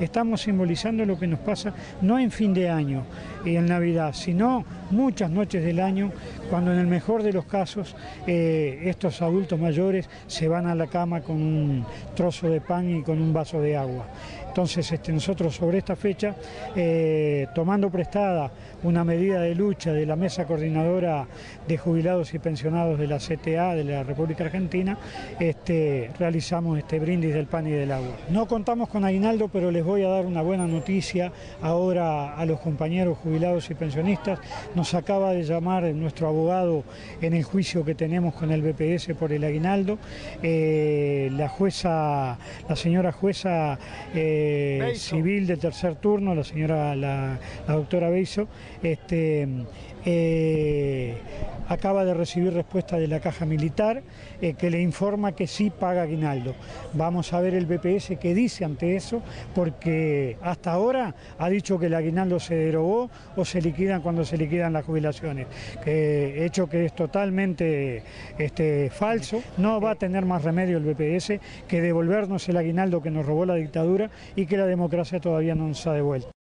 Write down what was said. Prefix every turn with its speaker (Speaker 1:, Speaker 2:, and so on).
Speaker 1: estamos simbolizando lo que nos pasa no en fin de año y en Navidad, sino muchas noches del año, cuando en el mejor de los casos eh, estos adultos mayores se van a la cama con un trozo de pan y con un vaso de agua. Entonces este, nosotros sobre esta fecha, eh, tomando prestada una medida de lucha de la Mesa Coordinadora de Jubilados y Pensionados de la CTA de la República Argentina, este, realizamos este brindis del pan y del agua. No contamos con aguinaldo, pero les voy a dar una buena noticia ahora a los compañeros jubilados y pensionistas. Nos acaba de llamar nuestro abogado en el juicio que tenemos con el BPS por el aguinaldo. Eh, la jueza, la señora jueza eh, civil de tercer turno, la señora, la, doctora Beiso, este, eh, acaba de recibir respuesta de la caja militar eh, que le informa que sí paga aguinaldo. Vamos a ver el BPS qué dice ante eso, porque hasta ahora ha dicho que el aguinaldo se derogó o se liquidan cuando se liquidan las jubilaciones, hecho que es totalmente este, falso. No va a tener más remedio el BPS que devolvernos el aguinaldo que nos robó la dictadura y que la democracia todavía no nos ha devuelto.